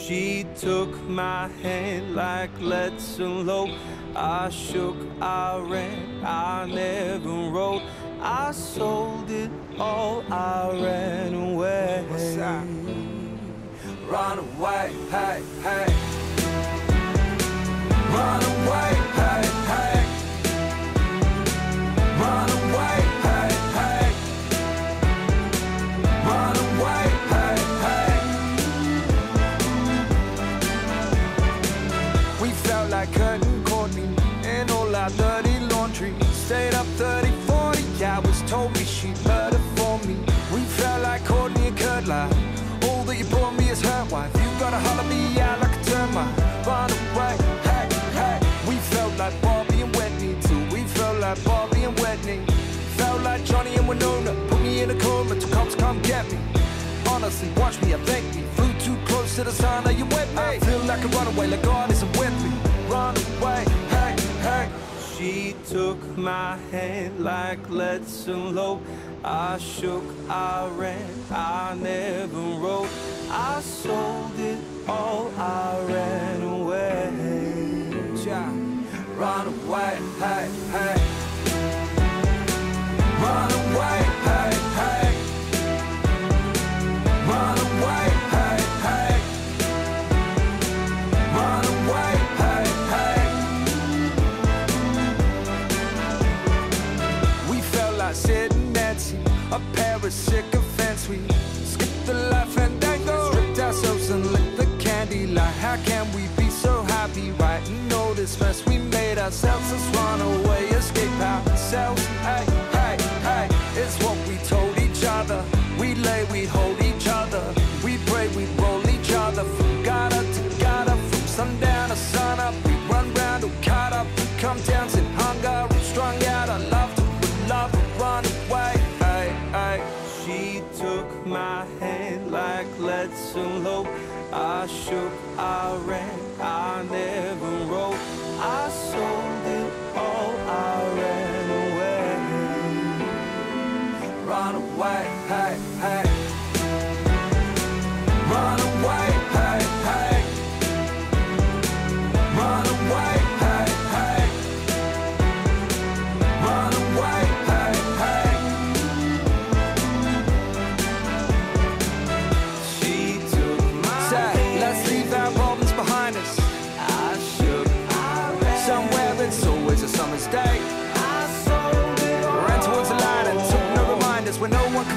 She took my hand like let's elope. I shook, I ran, I never wrote. I sold it all, I ran away. Run away, hey, hey. Run Stayed up 30, 40 hours, told me she'd murder for me. We felt like Courtney and Kurt, all that you brought me is hurt. Wife, you gotta holler me out like a termite. Run away, hey, hey. We felt like Bobby and Whitney too. We felt like Bobby and Whitney. Felt like Johnny and Winona. Put me in a coma till cops come get me. Honestly, watch me, I thank me. Flew too close to the sun, are you with me? I feel like a runaway, like God isn't with me. Run away. She took my hand like let's elope. I shook, I ran, I never wrote. I sold it all, I ran away. Run away, hey, hey. A pair of sycophants. We skipped the life and dango, stripped ourselves and licked the candy. Like, how can we be so happy? Writing all this mess we made ourselves. Let's run away, escape ourselves. Hey, hey, hey, it's what we told each other. We lay, we hold each other. We pray, we roll each other from gutter to gutter, from sundown to sun up. We run round, or caught up, we come down, in like let's elope. I shook, I ran, I never wrote. I sold where no one